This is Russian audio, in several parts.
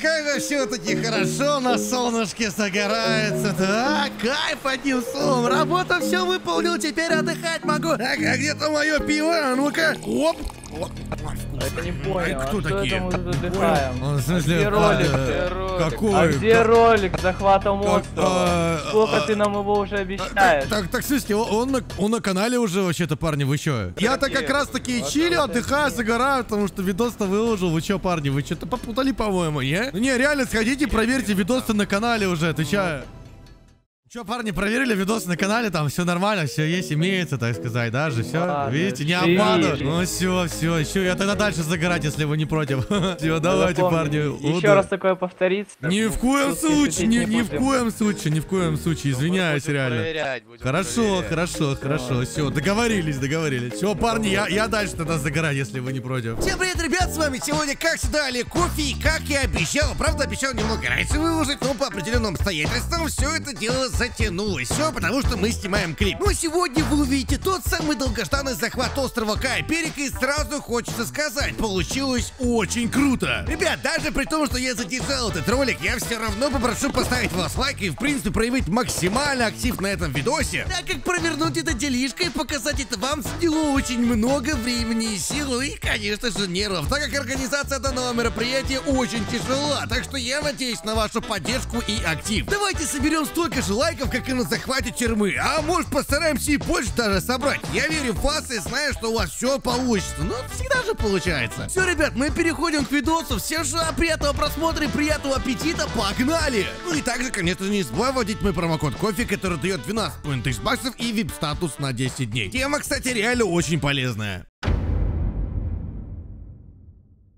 как же все-таки хорошо на солнышке загорается. Да, кайф одним словом. Работа все выполнил, теперь отдыхать могу. Так, а где-то мое пиво? А ну-ка. Оп. Оп. Это не понял. кто а что такие? это мы тут отдыхаем? Он, в А смысле, где а, ролик? э, Где ролик? какой? А где ролик с захватом острова? а, Сколько а, ты нам его уже Так, обещаешь? так, так, в смысле, он, он на, он на канале уже вообще-то, парни, вы чё? Я-то как раз таки Вот чили, отдыхаю, загораю, потому что видос-то выложил. Вы чё, парни, вы что-то попутали, по-моему, не? Ну не, реально, сходите, проверьте видосы на канале уже, ты чё? Че, парни, проверили видосы на канале, там все нормально, все есть, имеется, так сказать, даже все. Ладно, Видите, не обманывают. Ну все, все, еще я тогда дальше загорать, если вы не против. Все, давайте, Запомни, парни. Еще раз такое повторится. Ни в коем случае, ни, ни в коем случае, ни в коем случае, извиняюсь, реально. Хорошо, проверять. хорошо, хорошо, все, договорились, договорились. Все, парни, я, я дальше тогда загораю, если вы не против. Всем привет, ребят, с вами сегодня, как всегда, Олег Кофе, и как я обещал, правда, обещал немного раньше выложить, но по определенным обстоятельствам все это дело затянулось. Все потому, что мы снимаем клип. А сегодня вы увидите тот самый долгожданный захват острова Кайперика, и сразу хочется сказать, получилось очень круто. Ребят, даже при том, что я задержал этот ролик, я все равно попрошу поставить вас лайк и, в принципе, проявить максимально актив на этом видосе, так как провернуть это делишко и показать это вам сняло очень много времени и сил, и, конечно же, нервов, так как организация данного мероприятия очень тяжела, так что я надеюсь на вашу поддержку и актив. Давайте соберем столько же лайков, как и на захвате тюрьмы, а может постараемся и больше даже собрать. Я верю в вас и знаю, что у вас все получится, но всегда же получается. Все, ребят, мы переходим к видосу, всем же приятного просмотра и приятного аппетита, погнали! Ну и также, конечно не забывай вводить мой промокод кофе, который дает 12 тысяч баксов и вип-статус на 10 дней. Тема, кстати, реально очень полезная.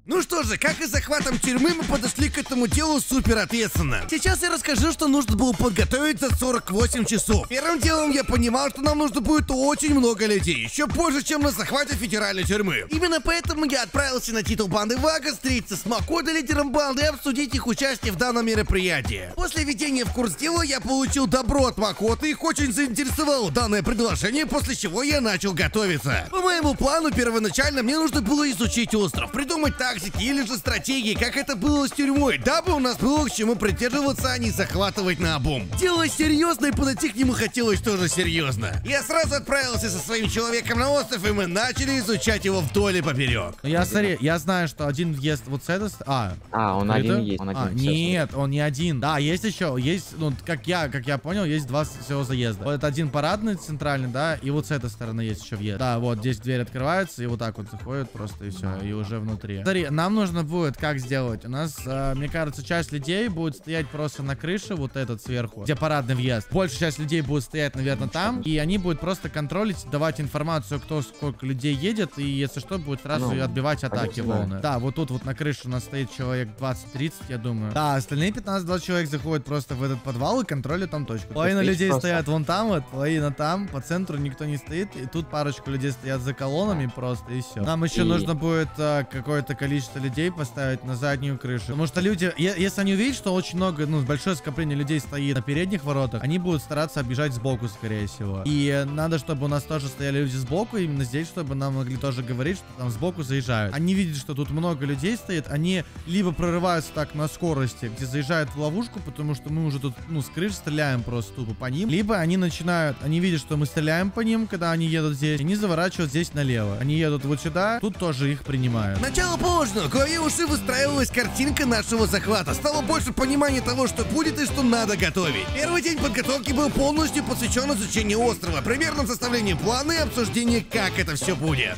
Ну что же, как и захватом тюрьмы, мы подошли к этому делу супер ответственно. Сейчас я расскажу, что нужно было подготовить за 48 часов. Первым делом я понимал, что нам нужно будет очень много людей, еще больше, чем на захвате федеральной тюрьмы. Именно поэтому я отправился на титул банды Вага, встретиться с Макодо, лидером банды, и обсудить их участие в данном мероприятии. После введения в курс дела я получил добро от Макота, их очень заинтересовало данное предложение, после чего я начал готовиться. По моему плану, первоначально мне нужно было изучить остров, придумать тактики или же стратегии, как это было с тюрьмой, дабы у нас было к чему придерживаться, а не захватывать на обум. Дело серьезное, и подойти к нему хотелось тоже серьезно. Я сразу отправился со своим человеком на остров, и мы начали изучать его вдоль и поперек. Ну, Я смотри, я знаю, что один въезд вот с этой... А, А, он это? один есть. Он один А, нет, он не один. Да, есть еще, есть, ну, как я, как я понял, есть два всего заезда. Вот это один парадный, центральный, да, и вот с этой стороны есть еще въезд. Да, вот здесь дверь открывается, и вот так вот заходит просто, и все, и уже внутри. Смотри, нам нужно будет как сделать? У нас, э, мне кажется, часть людей будет стоять просто на крыше, вот этот сверху, где парадный въезд. Большая часть людей будет стоять, наверное, там, и они будут просто контролить, давать информацию, кто сколько людей едет, и если что, будет сразу Ну, отбивать атаки волны. Да, вот тут вот на крыше у нас стоит человек 20-30, я думаю. Да, остальные 15-20 человек заходят просто в этот подвал и контролят там точку. Половина стоишь людей просто. стоят вон там вот, половина там, по центру никто не стоит, и тут парочку людей стоят за колоннами просто, и все. Нам еще И- нужно будет а, какое-то количество людей поставить на заднюю крышу. Потому что люди, если они увидят, что очень много, ну, большое скопление людей стоит на передних воротах, они будут стараться обижать сбоку, скорее всего. И надо, чтобы у нас тоже стояли люди сбоку, именно здесь, чтобы нам могли тоже говорить, что там сбоку заезжают. Они видят, что тут много людей стоит, они либо прорываются так на скорости, где заезжают в ловушку, потому что мы уже тут, ну, с крыш стреляем просто тупо по ним, либо они начинают, они видят, что мы стреляем по ним, когда они едут здесь, они заворачивают здесь налево. Они едут вот сюда, тут тоже их принимают. Начало положено, в голове уже выстраивалась картинка нашего захвата. Стало больше понимания того, что будет и что надо готовить. Первый день подготовки был полностью посвящен изучению острова, примерно составлению плана и обсуждению, как это все будет.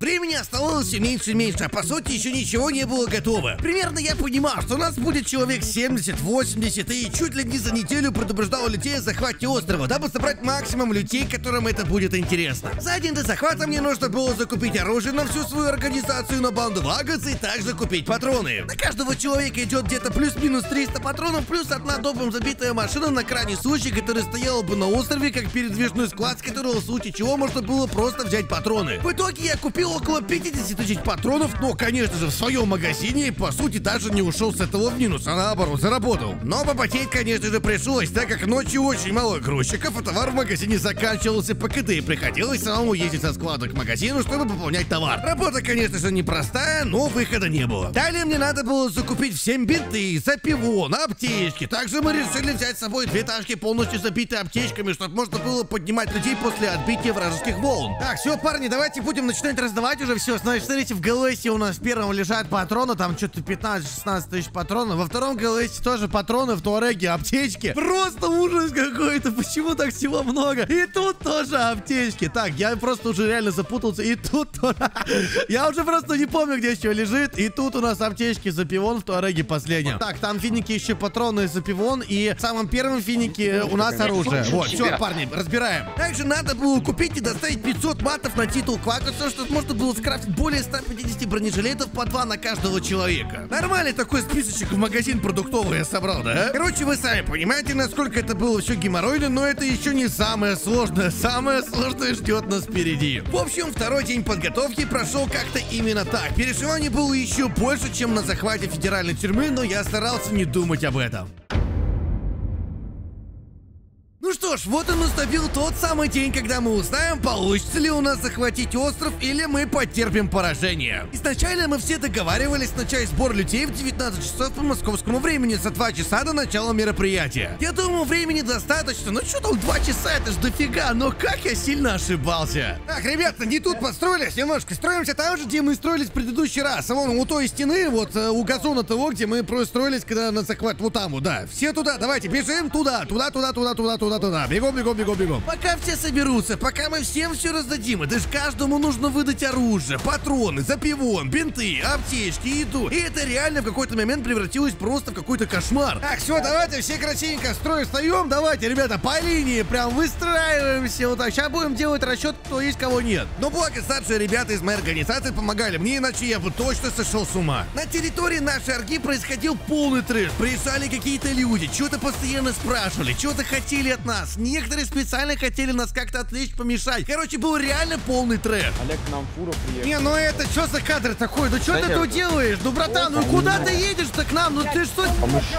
Времени оставалось все меньше и меньше, а по сути еще ничего не было готово. Примерно я понимал, что у нас будет человек 70-80, и чуть ли не за неделю предупреждал людей о захвате острова, дабы собрать максимум людей, которым это будет интересно. За день до захвата мне нужно было закупить оружие на всю свою организацию на банду Вагас и также купить патроны. На каждого человека идет где-то плюс-минус 300 патронов, плюс одна добром забитая машина на крайний случай, которая стояла бы на острове, как передвижной склад, с которого в случае чего можно было просто взять патроны. В итоге я купил около 50 тысяч патронов, но, конечно же, в своем магазине по сути, даже не ушел с этого в минус, а наоборот, заработал. Но попотеть, конечно же, пришлось, так как ночью очень мало грузчиков, а товар в магазине заканчивался по КД, и приходилось самому ездить со склада к магазину, чтобы пополнять товар. Работа, конечно же, непростая, но выхода не было. Далее мне надо было закупить всем бинты, запивон, аптечки. Также мы решили взять с собой две тачки полностью забитые аптечками, чтобы можно было поднимать людей после отбития вражеских волн. Так, все, парни, давайте будем начинать раздавать уже все. Значит, смотрите, в ГЛСе у нас в первом лежат патроны, там что-то 15-16 тысяч патронов. Во втором ГЛСе тоже патроны, в Туареге аптечки. Просто ужас какой-то, почему так всего много? И тут тоже аптечки. Так, я просто уже реально запутался. И тут. Я уже просто не помню, где еще лежит. И тут у нас аптечки за пивон в Туареге последнем. Так, там финики еще патроны за пивон. И в самом первом финике у нас оружие. Вот, все, парни, разбираем. Также надо было купить и доставить 500 матов на титул Квакуса, чтобы можно было скрафтить более 150 бронежилетов по два на каждого человека. Нормальный такой списочек в магазин продуктовый я собрал, да? Короче, вы сами понимаете, насколько это было все геморройно, но это еще не самое сложное. Самое сложное ждет нас впереди. В общем, второй день подготовки прошел как-то именно так. Переживаний было еще больше, чем на захвате федеральной тюрьмы, но я старался не думать об этом. Что ж, вот и наступил тот самый день, когда мы узнаем, получится ли у нас захватить остров или мы потерпим поражение. Изначально мы все договаривались начать сбор людей в 19 часов по московскому времени за 2 часа до начала мероприятия. Я думаю, времени достаточно, ну что там 2 часа, это ж дофига, но как я сильно ошибался. Так, ребята, не тут построились, немножко строимся там же, где мы строились в предыдущий раз. Вон у той стены, вот э, у газона того, где мы простроились, когда на захват, вот там, да. Все туда, давайте, бежим туда, туда, туда, туда, туда, туда, туда. Бегом, бегом, бегом, бегом. Пока все соберутся, пока мы всем все раздадим, это ж каждому нужно выдать оружие, патроны, запивон, бинты, аптечки, еду. И это реально в какой-то момент превратилось просто в какой-то кошмар. Так, все, давайте все красивенько строй встаем. Давайте, ребята, по линии прям выстраиваемся. Вот так. Сейчас будем делать расчет, кто есть, кого нет. Но благо старшие ребята из моей организации помогали мне, иначе я бы точно сошел с ума. На территории нашей арги происходил полный трэш. Приезжали какие-то люди, что-то постоянно спрашивали, что-то хотели от нас. Некоторые специально хотели нас как-то отвлечь, помешать. Короче, был реально полный трэш. Олег, к нам фура приехал. Не, ну это что за кадр такой? Ну что ты тут делаешь? Ну, братан, ну куда ты едешь-то к нам? Ну ты что?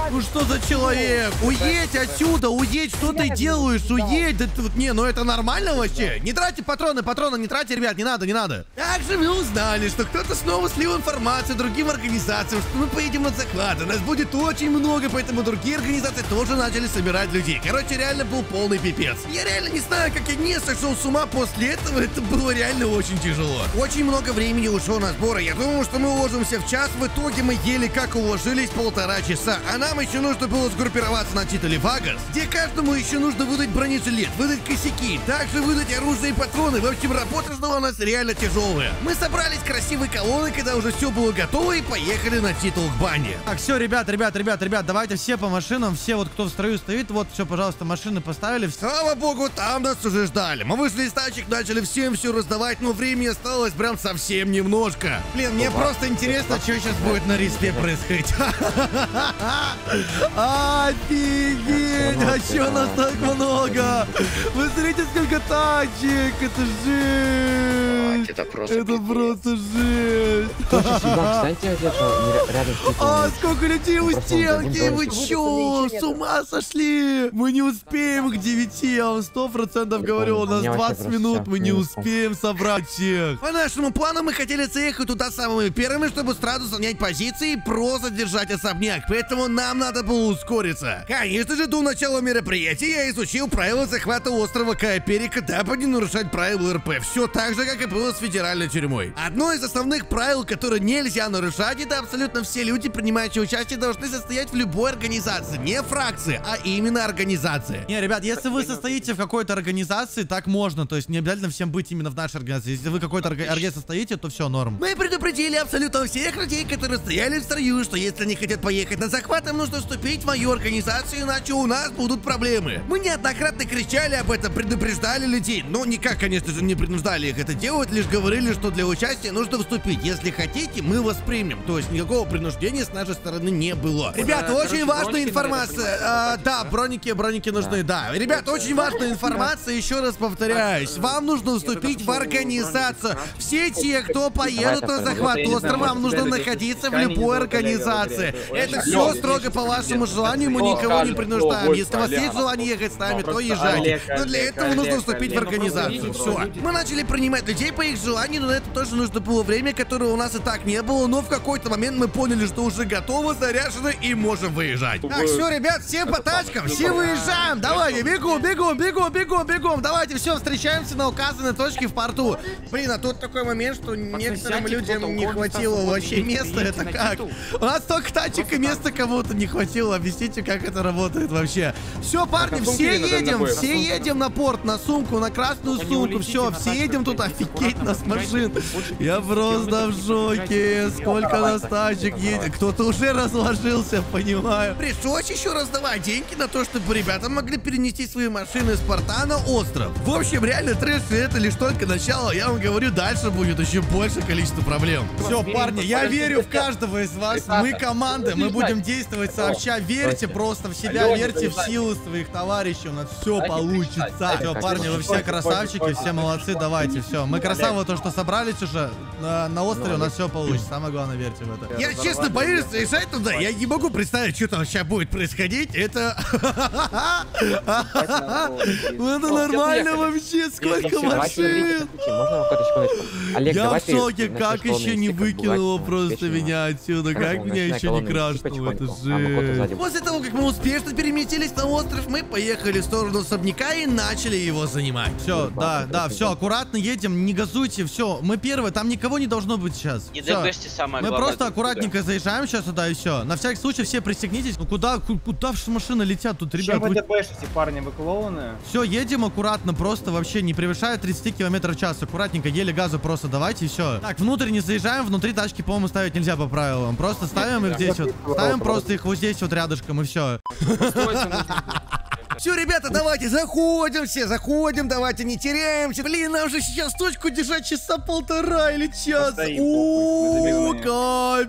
Ну что за человек? Уедь отсюда, уедь, что ты делаешь? Уедь, да тут, не, ну это нормально вообще? Не тратьте патроны, патроны не тратьте, ребят, не надо, не надо. Также мы узнали, что кто-то снова слил информацию другим организациям, что мы поедем на захват, и нас будет очень много, поэтому другие организации тоже начали собирать людей. Короче, реально был полный пипец. Я реально не знаю, как я не сошел с ума после этого, это было реально очень тяжело. Очень много времени ушло на сборы, я думал, что мы уложимся в час, в итоге мы еле как уложились полтора часа, а нам еще нужно было сгруппироваться на титуле Вагас, где каждому еще нужно выдать бронежилет, выдать косяки, также выдать оружие и патроны, в общем, работа ждала нас реально тяжелая. Мы собрались красивой колонной, когда уже все было готово и поехали на титул к бане. Так, все, ребят, ребят, ребят, ребят, давайте все по машинам, все вот, кто в строю стоит, вот, все, пожалуйста, машины поставили. Слава богу, там нас уже ждали. Мы вышли из тачек, начали всем все раздавать, но времени осталось прям совсем немножко. Блин, мне просто интересно, что сейчас будет на респе происходить. Офигеть! А чё нас так много? Вы смотрите, сколько тачек! Это жесть! Это просто Это просто жесть! Тоже где-то не- рядом. А, сколько людей у стенки! Вы чё? С ума сошли? Мы не успеем к 9, я вам сто процентов говорю, у нас Мне вообще 20 просто минут, мы не успеем собрать всех. По нашему плану мы хотели заехать туда самыми первыми, чтобы сразу занять позиции и просто держать особняк, поэтому нам надо было ускориться. Конечно же, до начала мероприятия я изучил правила захвата острова Кааперика, дабы не нарушать правила РП. Все так же, как и было с федеральной тюрьмой. Одно из основных правил, которое нельзя нарушать, это абсолютно все люди, принимающие участие, должны состоять в любой организации. Не фракции, а именно организации. Не, ребят, если вы состоите в какой-то организации, так можно, то есть не обязательно всем быть именно в нашей организации. Если вы в какой-то орга- орге состоите, то все, норм. Мы предупредили абсолютно всех людей, которые стояли в строю, что если они хотят поехать на захват, им нужно вступить в мою организацию, иначе у нас будут проблемы. Мы неоднократно кричали об этом, предупреждали людей, но никак, конечно же, не принуждали их это делать, лишь говорили, что для участия нужно вступить. Если хотите, мы вас примем. То есть никакого принуждения с нашей стороны не было. Ребята, очень важная информация. А, да, броники, броники нужны, да. Ребята, очень важная информация, еще раз повторяюсь. Вам нужно вступить в организацию. Все те, кто поедут на захват острова, вам нужно находиться в любой организации. Это все строго по вашему желанию, мы никого не принуждаем. Если у вас есть желание ехать с нами, то езжайте. Но для этого нужно вступить в организацию. Все. Мы начали принимать людей по их желанию, но на это тоже нужно было время, которое у нас и так не было. Но в какой-то момент мы поняли, что уже готовы, заряжены и можем выезжать. Так, все, ребят, все по тачкам, все выезжаем. Давайте, бегом, бегом, бегом, бегом, бегом. Давайте, все, встречаемся на указанной точке в порту. Блин, а тут такой момент, что некоторым людям не хватило вообще места. Это как? У нас только тачек и места кому-то не хватило. Объясните, как это работает вообще. Все, парни, все едем, все едем на порт, на сумку, на красную сумку. Все, все едем тут, офигеть, нас машин. Я просто в шоке. Сколько нас тачек едет. Кто-то уже разложился, понимаю. Пришлось еще раздавать деньги на то, чтобы ребята могли перенести свои машины с порта на остров. В общем, реально трэш, и это лишь только начало. Я вам говорю, дальше будет еще больше количество проблем. Все, парни, я верю в каждого из вас. Мы команда, мы будем действовать сообща. Верьте просто в себя, верьте в силу своих товарищей. У нас все получится. Все, парни, вы все красавчики, все молодцы, давайте, все. Мы красавы, то, что собрались уже на, на острове, у нас все получится. Самое главное, верьте в это. Я честно боюсь заезжать туда. Я не могу представить, что там сейчас будет происходить. Это... Ну, Это нормально вообще, сколько машин. Я давай в шоке, как еще не выкинуло бывает, просто меня отсюда, как меня еще не крашнуло, это. А же. После того, как мы успешно переместились на остров, мы поехали в сторону особняка и начали его занимать. Все, да, да, все, аккуратно едем, не газуйте, все. Мы первые, там никого не должно быть сейчас. Не Всё. ДБшьте самое Мы просто аккуратненько заезжаем сейчас сюда и все. На всякий случай все пристегнитесь. Ну куда, ку- куда машины летят тут, ребят? Чем вы Вы... ДБшите, парни, вы клоуны? Все, едем аккуратно, просто вообще не превышая 30 км в час. Аккуратненько, еле газу просто давайте и все. Так, внутрь не заезжаем, внутри тачки, по-моему, ставить нельзя по правилам. Просто ставим их здесь вот. Ставим просто их вот здесь вот рядышком и все. Все, ребята, давайте заходим все, заходим, давайте не теряемся. Блин, нам же сейчас точку держать часа полтора или час. О,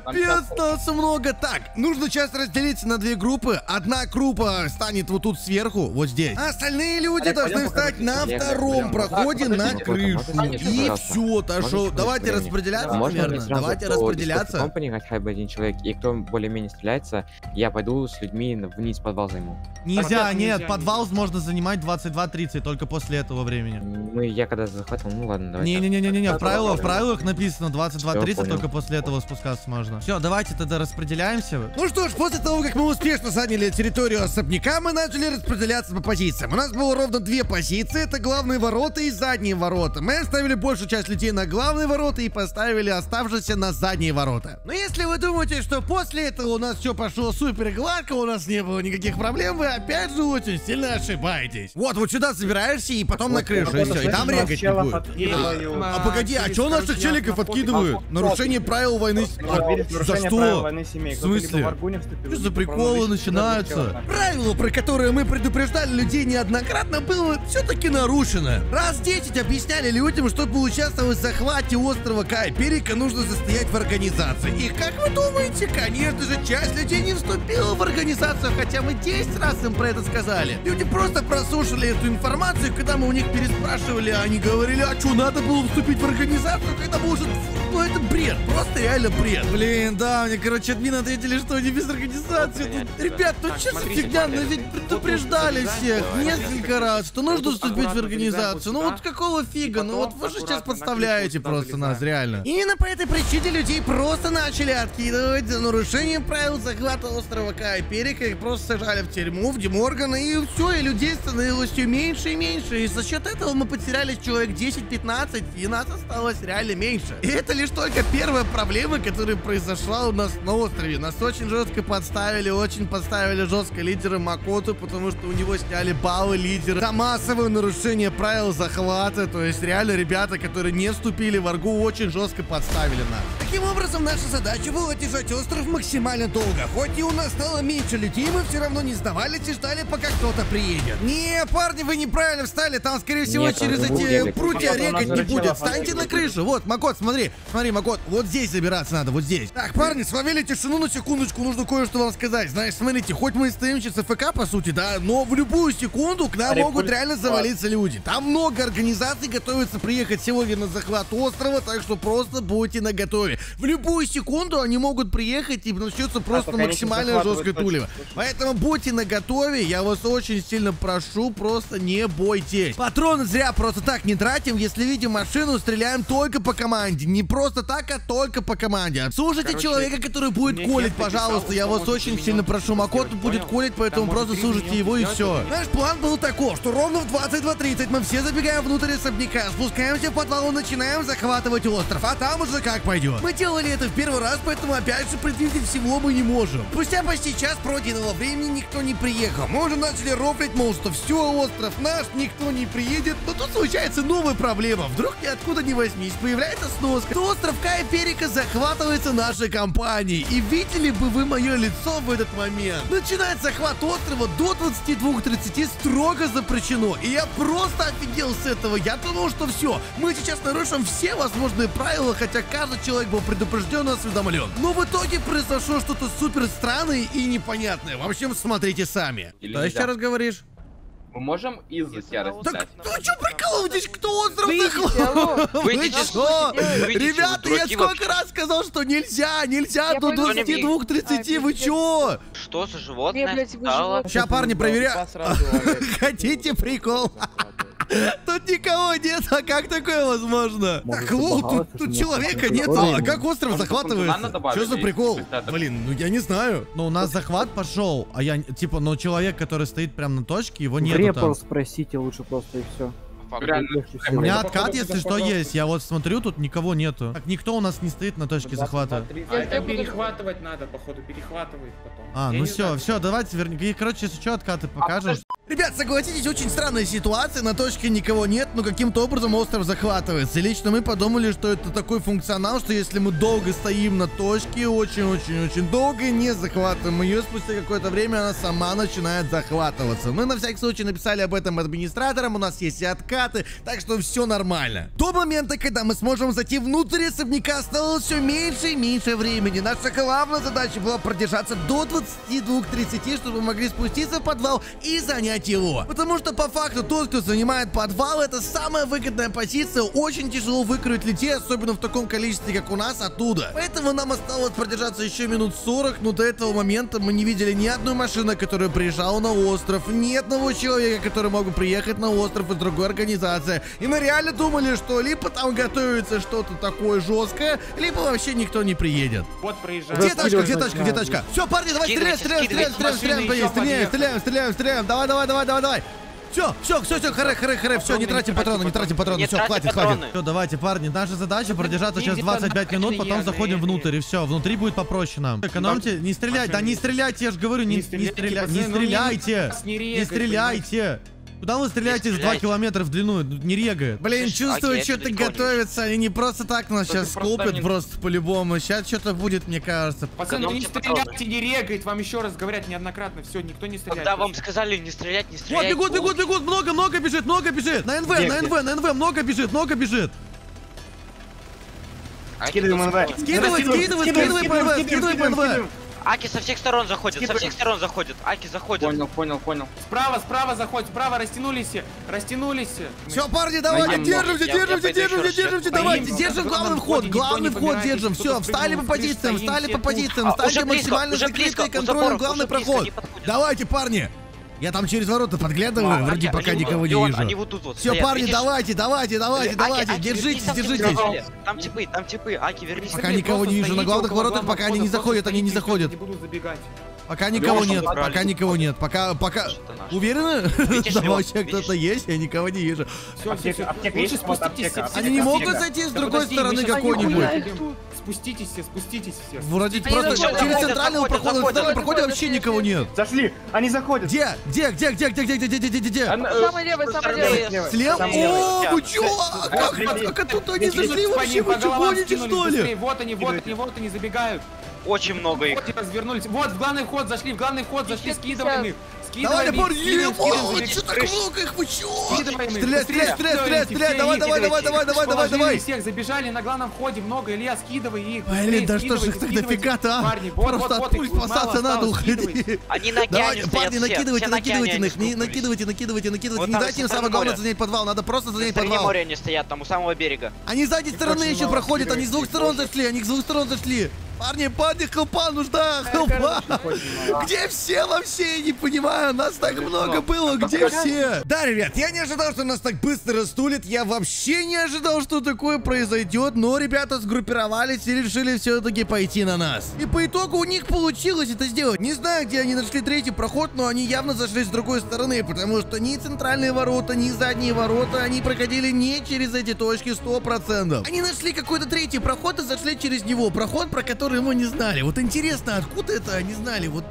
капец, нас много. Так, нужно сейчас разделиться на две группы. Одна группа станет вот тут сверху, вот здесь. А остальные люди Олег, должны встать на втором проходе на крышу. И все, так что давайте распределяться, наверное. Давайте распределяться. Компании хотя бы один человек, и кто более-менее стреляется, я пойду с людьми вниз подвал займу. Нельзя, Нет, нельзя, подвал можно занимать 22.30 только после этого времени. Мы, я когда захватывал, ну ладно, давай. Не-не-не-не-не, в правилах, в правилах написано 22.30, Всё, понял. только после этого спускаться можно. Все, давайте тогда распределяемся. Ну что ж, после того, как мы успешно заняли территорию особняка, мы начали распределяться по позициям. У нас было ровно две позиции, это главные ворота и задние ворота. Мы оставили большую часть людей на главные ворота и поставили оставшиеся на задние ворота. Но если вы думаете, что после этого у нас все пошло супер гладко, у нас не было никаких проблем, вы опять же очень сильно ошибаетесь. Вот, вот сюда собираешься и потом на крышу, и все, и там регать не будет. А погоди, а что наших челиков откидывают? Нарушение правил войны... А, За что? В смысле? Что за приколы начинаются? Правило, про которое мы предупреждали людей неоднократно, было все-таки нарушено. Раз 10 объясняли людям, чтобы участвовать в захвате острова Кайперика, нужно состоять в организации. И как вы думаете, конечно же, часть людей не вступила в организацию, хотя мы 10 раз им про это сказали. Люди просто прослушали эту информацию, когда мы у них переспрашивали, они говорили, а что, надо было вступить в организацию, когда мы уже... Ну это бред, просто реально бред. Блин, да, мне, короче, админы ответили, что они без организации. Ну, ребят, ну что за фигня? Ну ведь предупреждали всех несколько раз, что нужно вступить в организацию. Ну вот какого фига? Ну вот вы же сейчас подставляете просто нас, реально. Именно по этой причине людей просто начали откидывать за нарушение правил захвата острова Кайперика. Их просто сажали в тюрьму, в Деморган, и все, и людей становилось все меньше и меньше. И за счет этого мы потеряли человек 10-15, и нас осталось реально меньше. И это лишь только первая проблема, которая произошла у нас на острове. Нас очень жестко подставили, очень подставили жестко лидера Макоту, потому что у него сняли баллы лидера. За массовое нарушение правил захвата. То есть реально ребята, которые не вступили в аргу, очень жестко подставили нас. Таким образом, наша задача была держать остров максимально долго. Хоть и у нас стало меньше людей, мы все равно не сдавались и ждали, пока кто-то приедет. Не, парни, вы неправильно встали, там, скорее всего, Нет, через эти будет. прутья рекать не будет. Встаньте на крышу. Вот, Макот, смотри, смотри, Макот, вот здесь забираться надо, вот здесь. Так, парни, словили тишину на секундочку, нужно кое-что вам сказать. Знаешь, смотрите, хоть мы и стоим сейчас ФК, по сути, да, но в любую секунду к нам могут реально завалиться люди. Там много организаций готовятся приехать сегодня на захват острова, так что просто будьте наготове. В любую секунду они могут приехать и начнется просто только они максимально жесткое тулево. Поэтому будьте наготове, я вас очень сильно прошу, просто не бойтесь. Патроны зря просто так не тратим, если видим машину, стреляем только по команде. Не просто так, а только по команде. Слушайте Короче, человека, который будет колить, пожалуйста, я что вас очень сильно прошу. Макот будет колить, поэтому Там просто слушайте его и все. Наш план был такой, что ровно в 22.30 мы все забегаем внутрь особняка, спускаемся в подвал и начинаем захватывать остров, а там уже как пойдет. Мы делали это в первый раз, поэтому опять же предвидеть всего мы не можем. Спустя почти час пройденного времени никто не приехал. Мы уже начали рофлить, мол, что все, остров наш, никто не приедет. Но тут случается новая проблема. Вдруг ниоткуда не возьмись, появляется сноска. То остров Кая Перика захватывается нашей компанией. И видели бы вы мое лицо в этот момент. Начинает захват острова до 22.30 строго запрещено. И я просто офигел с этого. Я думал, что все, мы сейчас нарушим все возможные правила, хотя каждый человек был предупрежден и осведомлен. Но в итоге произошло что-то супер странное и непонятное. В общем, смотрите сами. Или Да, еще раз говоришь? Мы можем из-за тебя Так, расстрелять? ну что прикалываетесь, кто остров алло. Вы что? Ребята, вы я сколько вообще. раз сказал, что нельзя, нельзя Я до пойду. 22.30, вы чё? Что за животное вы стало? животные. Ща, парни, проверяю. Хотите прикол? Тут никого нет, а как такое возможно? Так, лол, тут, тут человека нет, а как остров захватывается? Что за прикол? Блин, ну я не знаю. Ну, у нас захват пошел, а я, типа, ну, человек, который стоит прямо на точке, его В нету репор спросите лучше просто и все. У меня откат, если что, есть. Я вот смотрю, тут никого нету. Так, никто у нас не стоит на точке захвата. А это перехватывать надо, походу, перехватывает потом. А, ну все, все, давайте вернем. Короче, если что, откаты покажешь. Ребят, согласитесь, очень странная ситуация, на точке никого нет, но каким-то образом остров захватывается. И лично мы подумали, что это такой функционал, что если мы долго стоим на точке, очень-очень-очень долго не захватываем ее, спустя какое-то время она сама начинает захватываться. Мы на всякий случай написали об этом администраторам, у нас есть и откаты, так что все нормально. До момента, когда мы сможем зайти внутрь особняка, осталось все меньше и меньше времени. Наша главная задача была продержаться до 22.30, чтобы мы могли спуститься в подвал и занять его. Потому что по факту тот, кто занимает подвал, это самая выгодная позиция. Очень тяжело выкроить людей, особенно в таком количестве, как у нас, оттуда. Поэтому нам осталось продержаться еще минут 40, но до этого момента мы не видели ни одной машины, которая приезжала на остров, ни одного человека, который мог бы приехать на остров из другой организации. И мы реально думали, что либо там готовится что-то такое жесткое, либо вообще никто не приедет. Вот проезжает. Где тачка, где тачка, где тачка? Все, парни, давай стреляем, стреляем, стреляем, стреляем, стреляем, стреляем, стреляем, стреляем, давай, давай, давай, давай, давай. Все, все, все, все, харе, харе, харе, все, не тратим патроны, не тратим патроны, Не все, тратим хватит, хватит. Все, давайте, парни, наша задача продержаться сейчас деньги-то 25 минут, потом заходим внутрь, и все, внутри будет попроще нам. Экономьте, не стрелять, да не стреляйте, я же говорю, не, не стреляйте, стреляйте, не ну стреляйте, нас не стреляйте. Куда вы стреляете с 2 стреляйте. километра в длину? Не регает. Блин, чувствую, что-то готовится, они не просто так нас сейчас не- просто по-любому. Сейчас что-то будет, мне кажется. Пацаны, ну не стреляйте, не регает, вам еще раз говорят неоднократно, все, никто не стреляет. Когда вам сказали не стрелять, не Вот, стрелять. бегут, бегут, бегут, много, много бежит, много бежит. На НВ, на НВ, на НВ, много бежит, много бежит. Скидываем НВ. Скидывай, скидывай, скидывай по НВ, скидывай по НВ. Аки со всех сторон заходит, со Скидываем. всех сторон заходит. Аки заходит. Понял, понял, понял. Справа, справа заходит, справа растянулись, растянулись. Все, парни, давайте, Наем держимся. Я- я держимся, еще держимся, держимся, давайте, держим главный вход, главный вход держим, все, встали по позициям, стоим встали по позициям, А, близко, максимально у контролем, главный проход. Давайте, парни. Я там через ворота подглядываю, А, вроде они- пока они никого не вижу. Они вот тут вот Все, стоят, парни, видишь? давайте, давайте, давайте, давайте, держитесь, там держитесь. стояли. Там типы, там типы, Аки, вернись. Пока никого не вижу, на главных воротах пока они не заходят, они не заходят. Не буду забегать. Пока никого нет, пока никого нет. Пока, пока... Уверены? Его? вообще кто-то есть, я никого не вижу. Все, все, аптека Лучше спуститесь аптека. Они не могут зайти с Да другой стороны какой-нибудь. Спуститесь все, спуститесь все. Вроде Они просто заходят, через заходят, центрального заходят, прохода, заходят. центральном проходе вообще никого нет. Зашли, они заходят. Где? Где? Где? Где? Где? Где? Где? Где? Где? Где? Где? Самый левый, самый левый. Слева. О, вы чё? А Как как- как тут они зашли вообще? Вы чё, гоните, что ли? Вот они, вот они, вот они забегают. Очень много их. Вот развернулись. Вот, в главный вход зашли, в главный вход зашли, 50. скидываем их. Давай, напор, ебать, что так много их, вы чё? Стреляй, стреляй, стреляй, стреляй, стреляй, давай, давай, давай, давай, давай, давай, давай. всех забежали, на главном входе много, Илья, скидывай их. Блин, да что же их так дофига-то, а? Просто отпусть, спасаться надо, уходи. Они накидывают. Парни, накидывайте, накидывайте на накидывайте, накидывайте, накидывайте. Не дайте им самое главное занять подвал, надо просто занять подвал. На море они стоят, там у самого берега. Они с задней стороны еще проходят, они с двух сторон зашли, они с двух сторон зашли. Парни, парни, хелпа нужна, хелпа. Где все вообще, я не понимаю, нас так много было, где все? Да, ребят, я не ожидал, что нас так быстро стулит, я вообще не ожидал, что такое произойдет, но ребята сгруппировались и решили все-таки пойти на нас. И по итогу у них получилось это сделать. Не знаю, где они нашли третий проход, но они явно зашли с другой стороны, потому что ни центральные ворота, ни задние ворота, они проходили не через эти точки 100%. Они нашли какой-то третий проход и зашли через него. Проход, про который мы не знали. Вот интересно, откуда это они знали? Вот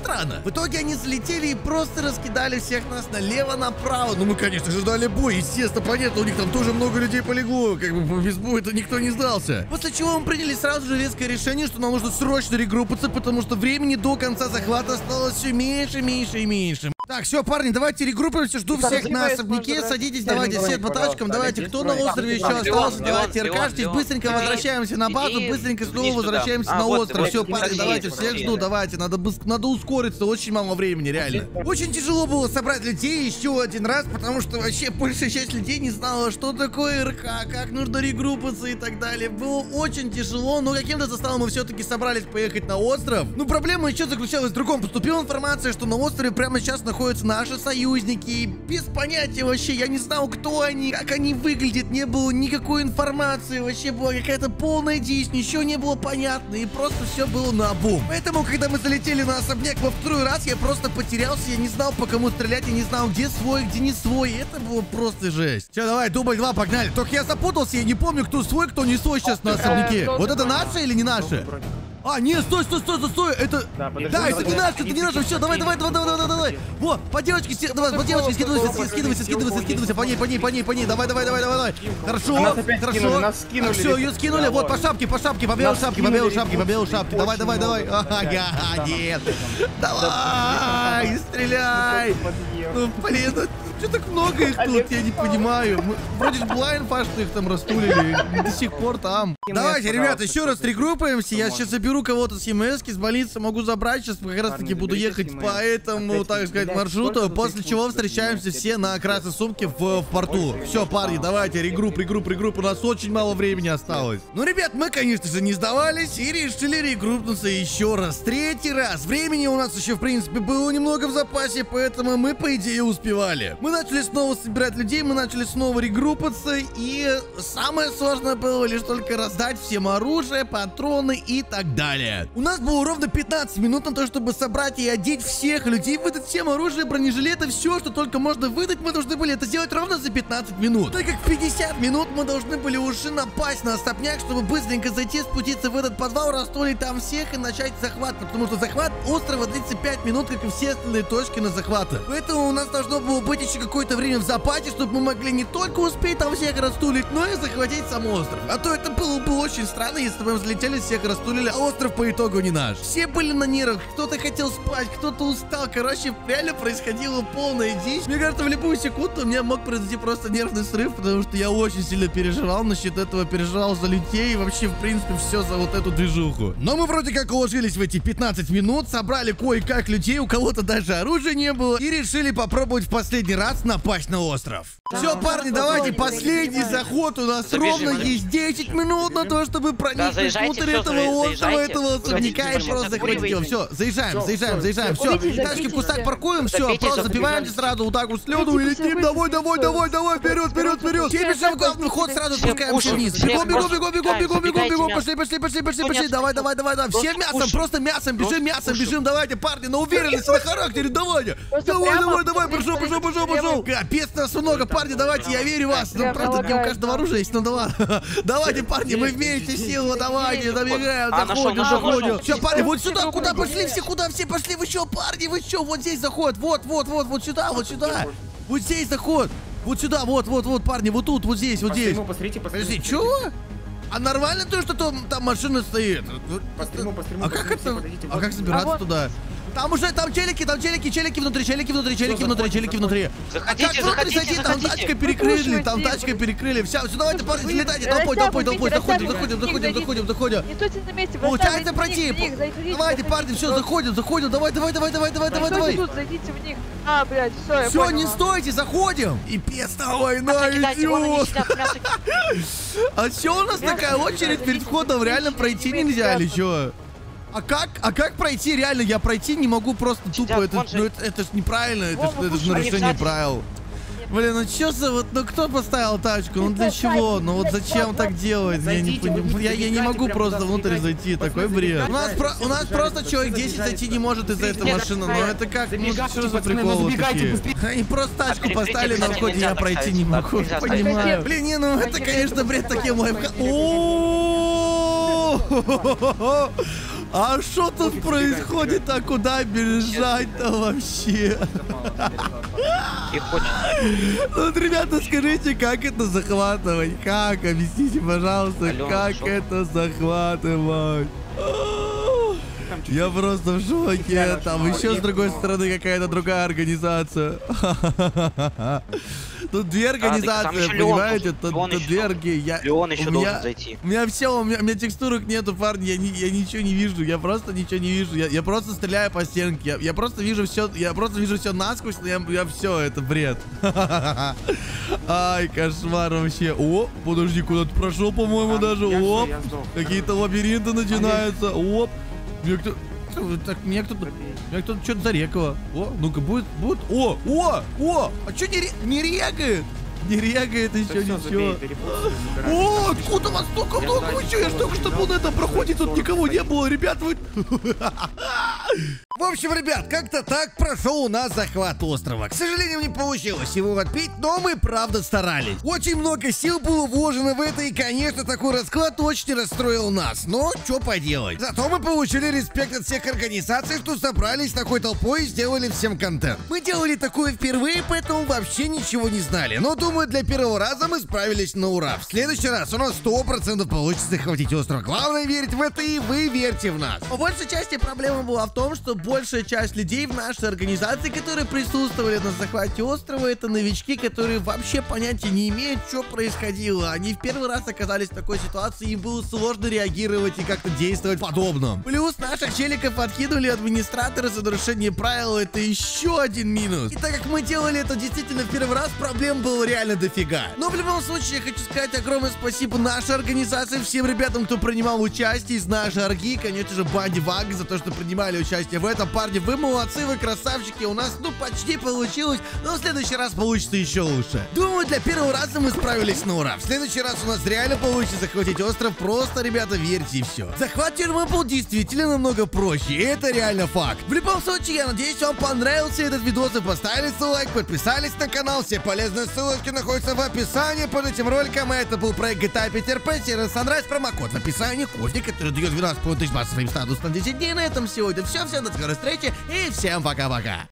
странно. В итоге они залетели и просто раскидали всех нас налево-направо. Ну, мы, конечно ждали бой. Естественно, понятно, у них там тоже много людей полегло. Как бы без боя-то никто не сдался. После чего мы приняли сразу же резкое решение, что нам нужно срочно регруппаться, потому что времени до конца захвата осталось все меньше, меньше и меньше. Так, все, парни, давайте регруппируемся. Жду всех на особняке. Садитесь, давайте, давай, все по тачкам. Давайте, кто на острове еще остался, давайте. Леон. Быстренько возвращаемся на базу, быстренько снова возвращаемся А, на остров. Все, парни, давайте, всех жду, давайте. Надо, надо ускориться, очень мало времени, реально. Очень тяжело было собрать людей еще один раз, потому что вообще большая часть людей не знала, что такое РК, как нужно регруппаться и так далее. Было очень тяжело, но каким-то составом мы все-таки собрались поехать на остров. Ну, проблема еще заключалась в другом. Поступила информация, что на острове прямо сейчас находятся наши союзники. И без понятия вообще, я не знал, кто они, как они выглядят, не было никакой информации, вообще была какая-то полная дичь, ничего не было понятно, и просто все было на обум. Поэтому, когда мы залетели на особняк во второй раз, я просто потерялся, я не знал, по кому стрелять, я не знал, где свой, где не свой, это было просто жесть. Все, давай, дубль два, погнали. Только я запутался, я не помню, кто свой, кто не свой сейчас на особняке. Э, Вот это наши или не наши? А, нет, стой, стой, стой, стой, стой, это... Да, подожди, Да, это не наше, это не наше, все, давай, давай, давай, давай, давай, давай. Вот, по девочке, ски- давай, по девочке скидывайся, ски- скидывайся, скидывайся, скидывайся, по ней, по ней, по ней, по ней, давай, давай, давай, давай, давай. Хорошо, хорошо. Все, ее скинули, вот, по шапке, по шапке, по белой шапке, по белой шапке, по белой шапке, давай, давай, давай. Ага, нет. Давай, стреляй. Ну, блин, ну, что так много их тут, я не понимаю. Мы- Вроде Блайн Фашт их там растулили, до сих пор там. Давайте, ребята, еще раз регруппаемся. Я сейчас заберу кого-то с ЕМС, с больницы, могу забрать. Сейчас как раз таки буду ехать по этому, так сказать, маршруту, сколько после чего встречаемся все на красной сумке в, в порту. Все, парни, давайте, регрупп, регрупп, регрупп. У нас очень мало времени осталось. Ну, ребят, мы, конечно же, не сдавались и решили регруппнуться еще раз. Третий раз. Времени у нас еще, в принципе, было немного в запасе, поэтому мы, по идее, успевали. Мы начали снова собирать людей, мы начали снова регруппаться, и самое сложное было лишь только раздать всем оружие, патроны и так далее. У нас было ровно 15 минут на то, чтобы собрать и одеть всех людей, выдать всем оружие, бронежилеты, все, что только можно выдать, мы должны были это сделать ровно за 15 минут. Так как в 50 минут мы должны были уже напасть на особняк, чтобы быстренько зайти, спуститься в этот подвал, растолить там всех и начать захват, потому что захват острова длится 5 минут, как и все остальные точки на захватах. Поэтому у нас должно было быть еще какое-то время в запасе, чтобы мы могли не только успеть там всех растулить, но и захватить сам остров. А то это было бы очень странно, если бы мы взлетели, всех растулили, а остров по итогу не наш. Все были на нервах, кто-то хотел спать, кто-то устал. Короче, реально происходила полная дичь. Мне кажется, в любую секунду у меня мог произойти просто нервный срыв, потому что я очень сильно переживал насчет этого, переживал за людей и вообще, в принципе, все за вот эту движуху. Но мы вроде как уложились в эти 15 минут, собрали кое-как людей, у кого-то даже оружия не было, и решили попробовать в последний раз раз напасть на остров. Все, парни, давайте последний заход. У нас Забежим, ровно есть 10 минут на то, чтобы проникнуть внутрь этого острова, этого особняка и просто захватить его. Все, заезжаем, заезжаем, заезжаем. Все, тачки всё. паркуем, все, просто забиваемся сразу вот так вот следу и летим. Давай, давай, всё. давай, давай, вперед, вперед, вперед. Все, бежим главный ход, сразу спускаемся вниз. Бегом, бегом, бегом, бегом, бегом, бегом, бегом. Пошли, пошли, пошли, пошли, пошли. Давай, давай, давай, давай. Все Просто мясом, просто мясом, бежим мясом, бежим. Давайте, парни, на уверенности, на характере, давайте. Давай, давай, давай, пошел, пошел, пошел, пошел. Капец, нас много, парни, давайте, я верю в вас. Ну, правда, не у каждого оружия есть, ну да ладно. Давайте, парни, мы вместе, сила, давайте, забегаем, А, заходим, заходим. Все, парни, вот сюда, куда пошли все, куда все пошли? Вы что, парни, вы что? Вот здесь заход, вот, вот, вот, вот сюда, вот сюда. Вот здесь заход. Вот сюда, вот, вот, вот, парни, вот тут, вот здесь, вот здесь. посмотрите, по стриму, Подожди, посмотрите. чего? А нормально то, что там, там машина стоит? По стриму, по стриму, А как это? А как забираться А туда? Там уже, там челики, там челики, челики внутри, челики внутри, челики внутри, челики внутри. А Заходите, заходите? Там тачкой перекрыли, там тачкой перекрыли. Все, все, давайте, парни, залетайте, толпой, толпой, толпой, заходим, заходим, заходим, заходим, заходим. Не стойте на месте, Получается пройти. Давайте, парни, все, заходим, заходим, давай, давай, давай, давай, давай, давай, давай. тут, зайдите в них. А, блядь, все, я Все, не стойте, заходим. И вон они идет. сидят, мясо А что у нас такая очередь перед входом? Реально пройти нельзя или что? А как, а как пройти? Реально, я пройти не могу просто тупо. Сидят, Это, же. ну, это, это ж неправильно, это, Вон, это ж вон, нарушение правил. Блин, ну чё за вот, ну кто поставил тачку? Ну для чего? Ну вот зачем так делать? Я не, понимаю. я, я не могу просто внутрь зайти, такой бред. У нас, про- у нас просто человек 10 забежали. зайти не может из-за этой машины, но забегайте, это как, ну что за пацаны, ну приколы такие? Они просто тачку поставили на входе, я пройти не могу, понимаю. Блин, не, ну это, конечно, бред таким лайфхаком. А что тут происходит, а куда бежать-то вообще? Ну, вот, ребята, скажите, как это захватывать? Как? Объясните, пожалуйста, как это захватывать? Я просто в шоке. Там еще с другой стороны какая-то другая организация. Тут две организации, Леон понимаете? Тут две орги. Я- Леон еще должен зайти. У меня все, у меня, у меня текстурок нету, парни, я, не- я ничего не вижу, я просто ничего не вижу, я, я просто стреляю по стенке, я, я просто вижу все, я просто вижу все насквозь, но я, я все, это бред. Ай, кошмар вообще. О, подожди, куда-то прошел, по-моему, А, даже. Оп, какие-то лабиринты начинаются. Оп, мне кто... Так, мне кто-то... Меня кто-то что-то зарекало. О, ну-ка, будет, будет. О, о, о! А что не, не регает? Не регает Да еще всё, ничего. О, откуда вас столько много? Вы что, я ж только что был на этом проходе, тут 40 никого не было, ребят, вы... В общем, ребят, как-то так прошел у нас захват острова. К сожалению, не получилось его отбить, но мы правда старались. Очень много сил было вложено в это, и, конечно, такой расклад очень расстроил нас. Но что поделать. Зато мы получили респект от всех организаций, что собрались такой толпой и сделали всем контент. Мы делали такое впервые, поэтому вообще ничего не знали. Но, думаю, для первого раза мы справились на ура. В следующий раз у нас 100% получится захватить остров. Главное верить в это, и вы верьте в нас. По большей части проблема была в том, что большая часть людей в нашей организации, которые присутствовали на захвате острова, это новички, которые вообще понятия не имеют, что происходило. Они в первый раз оказались в такой ситуации, им было сложно реагировать и как-то действовать подобно. Плюс наших челиков откинули администраторы за нарушение правил, это еще один минус. И так как мы делали это действительно в первый раз, проблем было реально дофига. Но в любом случае, я хочу сказать огромное спасибо нашей организации, всем ребятам, кто принимал участие из нашей орги, конечно же, Банди Ваг за то, что принимали участие в этом. Парни, вы молодцы, вы красавчики, у нас, ну, почти получилось, но в следующий раз получится еще лучше. Думаю, для первого раза мы справились на ура. В следующий раз у нас реально получится захватить остров, просто, ребята, верьте и все. Захват тюрьмы был действительно намного проще, и это реально факт. В любом случае, я надеюсь, вам понравился этот видос, и поставили лайк, подписались на канал, все полезные ссылочки находятся в описании под этим роликом, это был проект GTA 5 RP, сервис Sunrise, промокод в описании, кофе, который дает 12 тысяч массовым статус на 10 дней, на этом сегодня все, всем до скорой встречи, и всем пока-пока.